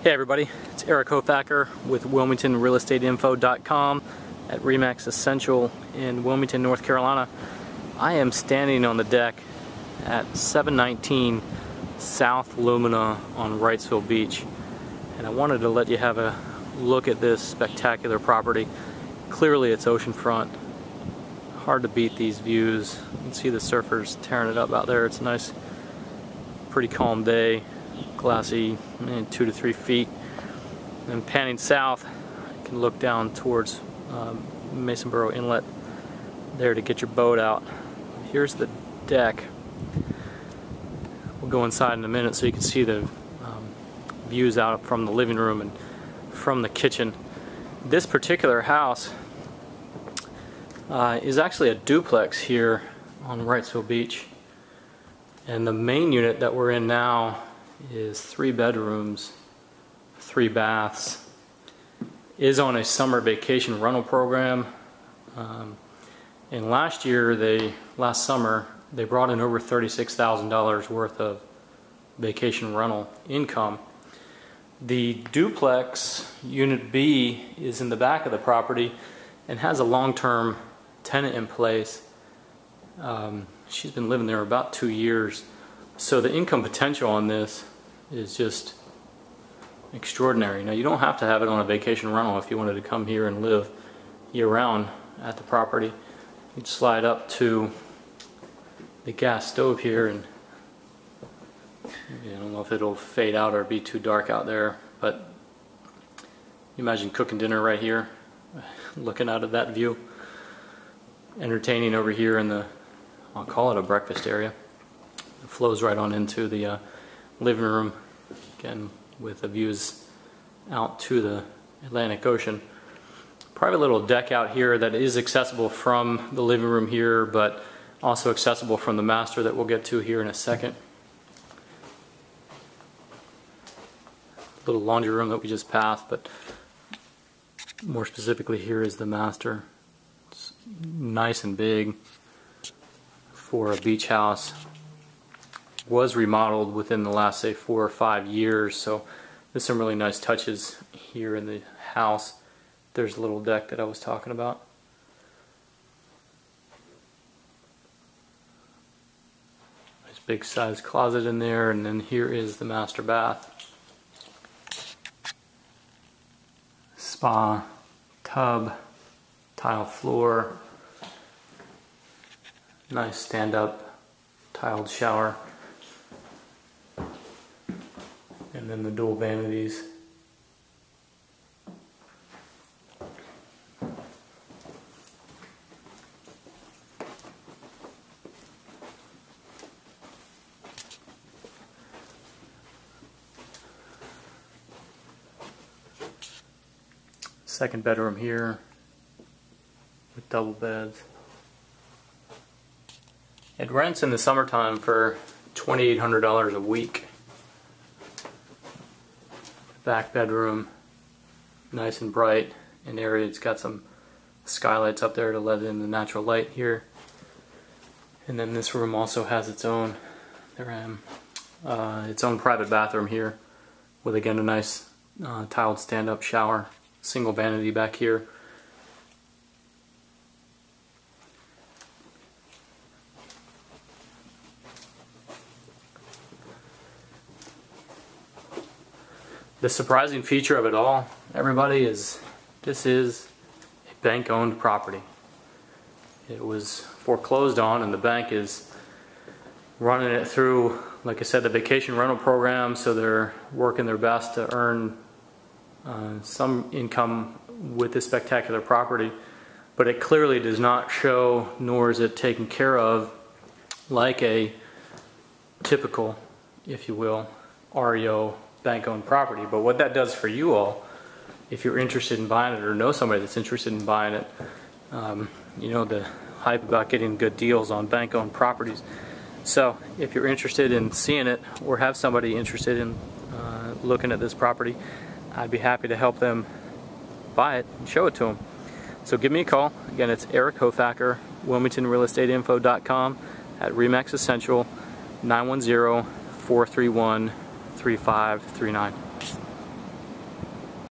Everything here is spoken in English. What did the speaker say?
Hey everybody, it's Erik Hoffacker with WilmingtonRealEstateInfo.com at Remax Essential in Wilmington, North Carolina. I am standing on the deck at 719 South Lumina on Wrightsville Beach and I wanted to let you have a look at this spectacular property. Clearly it's oceanfront. Hard to beat these views. You can see the surfers tearing it up out there. It's a nice, pretty calm day glassy two to three feet. And panning south, you can look down towards um, Masonboro Inlet there to get your boat out. Here's the deck. We'll go inside in a minute so you can see the um, views out from the living room and from the kitchen. This particular house uh, is actually a duplex here on Wrightsville Beach. And the main unit that we're in now is three bedrooms, three baths, is on a summer vacation rental program. Um, and last year, they last summer, they brought in over $36,000 worth of vacation rental income. The duplex, Unit B, is in the back of the property and has a long-term tenant in place. Um, she's been living there about two years. So the income potential on this is just extraordinary. Now you don't have to have it on a vacation rental if you wanted to come here and live year-round at the property. You'd slide up to the gas stove here and I don't know if it'll fade out or be too dark out there, but imagine cooking dinner right here, looking out of that view, entertaining over here in the, I'll call it a breakfast area. It flows right on into the uh, living room, again with the views out to the Atlantic Ocean. Private little deck out here that is accessible from the living room here, but also accessible from the master that we'll get to here in a second. Little laundry room that we just passed, but more specifically here is the master. It's nice and big for a beach house was remodeled within the last say four or five years so there's some really nice touches here in the house. There's a little deck that I was talking about. Nice big size closet in there and then here is the master bath. Spa tub tile floor. Nice stand-up tiled shower and then the dual vanities. Second bedroom here with double beds. It rents in the summertime for $2,800 a week back bedroom, nice and bright and area. It's got some skylights up there to let in the natural light here. And then this room also has its own, there I am, uh, its own private bathroom here with again a nice uh, tiled stand-up shower, single vanity back here. The surprising feature of it all, everybody, is this is a bank-owned property. It was foreclosed on and the bank is running it through, like I said, the vacation rental program, so they're working their best to earn uh, some income with this spectacular property. But it clearly does not show, nor is it taken care of like a typical, if you will, REO bank-owned property. But what that does for you all, if you're interested in buying it or know somebody that's interested in buying it, um, you know the hype about getting good deals on bank-owned properties. So if you're interested in seeing it or have somebody interested in uh, looking at this property, I'd be happy to help them buy it and show it to them. So give me a call. Again, it's Erik Hoffacker, WilmingtonRealEstateInfo.com at Remax Essential 910 431 3539.